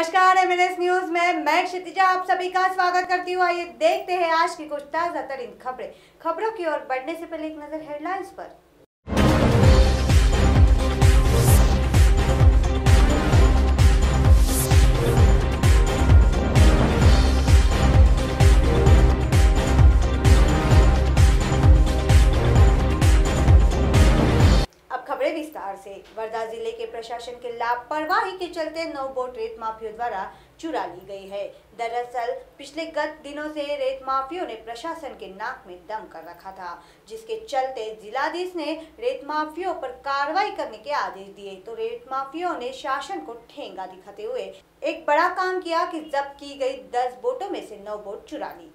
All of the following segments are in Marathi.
नमस्कार एमएनएस न्यूज़ में मैं क्षितिजा आप सभी का स्वागत करती हूँ। आइए देखते हैं आज की कुछ ताज़ा तरीन खबरें। खबरों की ओर बढ़ने से पहले एक नज़र हेडलाइंस पर। वर्धा ज़िले के प्रशासन के लापरवाही के चलते नौ बोट रेत माफियों द्वारा चुरा ली गई है। दरअसल, पिछले गत दिनों से रेत माफियों ने प्रशासन के नाक में दम कर रखा था, जिसके चलते जिलाधीश ने रेत माफियों पर कार्रवाई करने के आदेश दिए। तो रेत माफियों ने शासन को ठेंगा दिखाते हुए एक बड़ा काम किया कि जब्त की गई दस बोटों में से नौ बोट चुरा ली।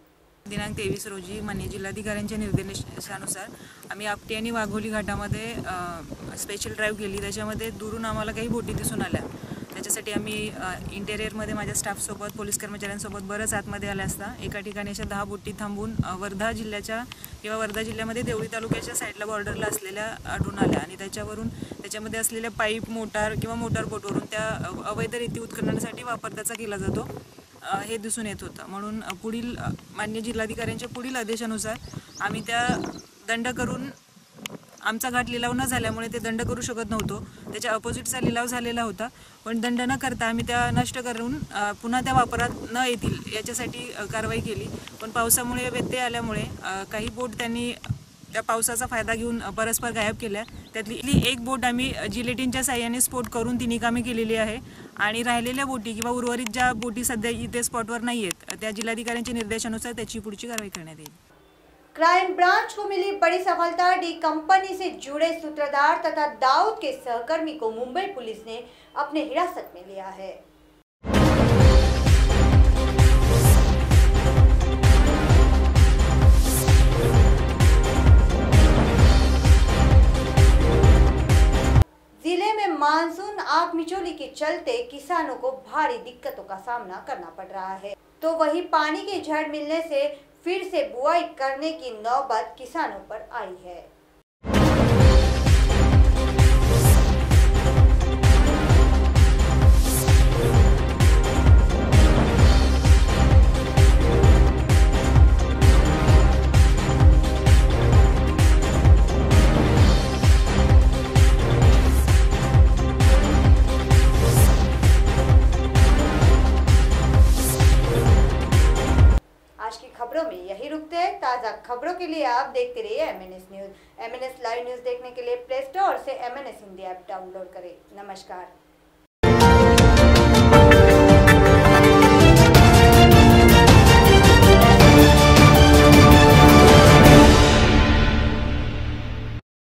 दिनांक तेवीस रोजी मान्य जिल्हाधिकाऱ्यांच्या निर्देशानुसार आम्ही आपटी आणि वाघोली घाटामध्ये स्पेशल ड्राईव्ह केली. त्याच्यामध्ये दुरून आम्हाला काही बोटी दिसून आल्या. त्याच्यासाठी आम्ही इंटेरियरमध्ये माझ्या स्टाफसोबत पोलीस कर्मचाऱ्यांसोबत बरंच आतमध्ये आल्या असता. एका ठिकाणी अशा दहा बोटी थांबून वर्धा जिल्ह्याच्या किंवा वर्धा जिल्ह्यामध्ये देवळी तालुक्याच्या साईडला बॉर्डरला असलेल्या आढळून आल्या. आणि त्याच्यावरून त्याच्यामध्ये असलेल्या पाईप मोटार किंवा मोटार बोटवरून त्या अवैधरीती अवैध रेती उत्खननासाठी वापर त्याचा केला जातो. हे दिसून येत होतं. म्हणून पुढील मान्य जिल्हाधिकाऱ्यांच्या पुढील आदेशानुसार आम्ही त्या दंड करून आमचा घाट लिलाव न झाल्यामुळे ते दंड करू शकत नव्हतो. त्याच्या अपोजिटचा लिलाव झालेला होता. पण दंड न करता आम्ही त्या नष्ट करून पुन्हा त्या वापरात न येतील याच्यासाठी कारवाई केली. पण पावसामुळे व्यत्यय आल्यामुळे काही बोट त्यांनी त्या पावसाचा फायदा घेऊन परस्पर गायब केल्या. त्यातली एक बोट आम्ही जिलेटिनच्या साह्याने स्फोट करून ती निकामी केलेली आहे. आणि राहिलेल्या बोटी किंवा उर्वरित ज्या बोटी सध्या इथे स्पॉटवर नाही आहेत त्या जिल्हाधिकाऱ्यांच्या निर्देशानुसार त्याची पुढची कारवाई करण्यात येईल. क्राइम ब्रांच को मिली बड़ी सफलता डी कंपनी से जुड़े सूत्रधार तथा दाऊद के सहकर्मी को मुंबई पुलिस ने अपने हिरासत में लिया है। मानसून आग मिचोली के चलते किसानों को भारी दिक्कतों का सामना करना पड़ रहा है। तो वही पानी की झड़ मिलने से फिर से बुआई करने की नौबत किसानों पर आई है। में यही रुकते हैं। ताज़ा खबरों के लिए आप देखते रहिए MNS news MNS live news देखने के लिए प्ले स्टोर से एमएनएस हिंदी ऐप डाउनलोड करें। नमस्कार।